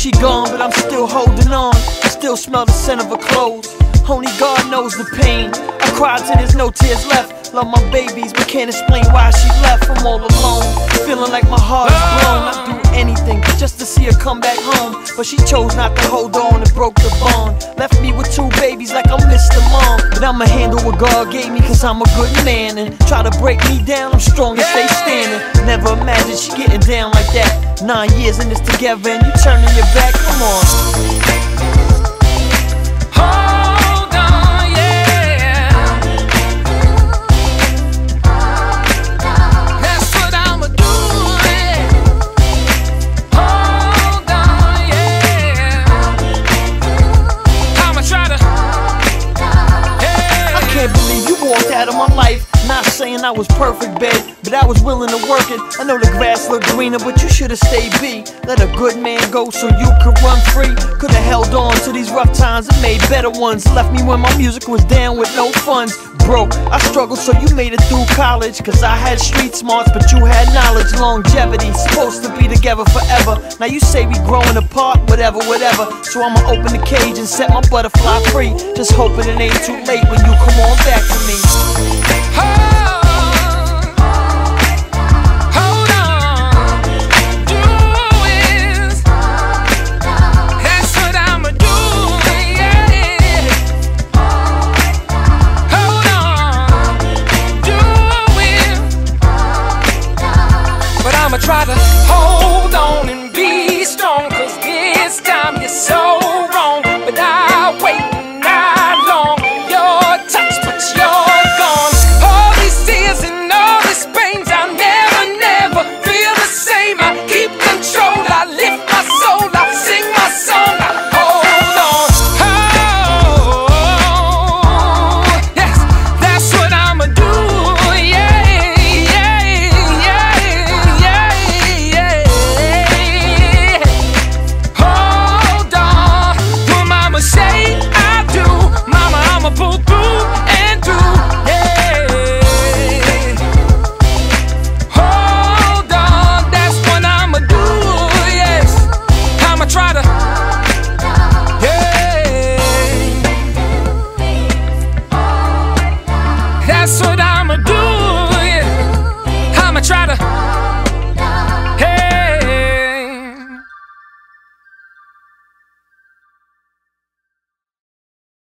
she gone, but I'm still holding on. I still smell the scent of her clothes. Only God knows the pain. I cried till there's no tears left. Love my babies, but can't explain why she left. I'm all alone, feeling like my heart is blown. I'd do anything just to see her come back home. But she chose not to hold on and broke the bond. Left me with two babies like I'm Mr. Mom. But I'ma handle what God gave me, cause I'm a good man. And try to break me down, I'm strong and stay standing. Never imagined she getting down like that. Nine years in this together, and you turning your back. Come on. Walked out of my life. Not saying I was perfect, babe, but I was willing to work it. I know the grass looked greener, but you should've stayed be. Let a good man go so you could run free. Could've held on to these rough times and made better ones. Left me when my music was down with no funds. Broke, I struggled so you made it through college. Cause I had street smarts, but you had knowledge, longevity. Supposed to be together forever. Now you say we growing apart, whatever, whatever. So I'ma open the cage and set my butterfly free. Just hoping it ain't too late when you come on back to me. Hold on and be strong, cause this time you're so.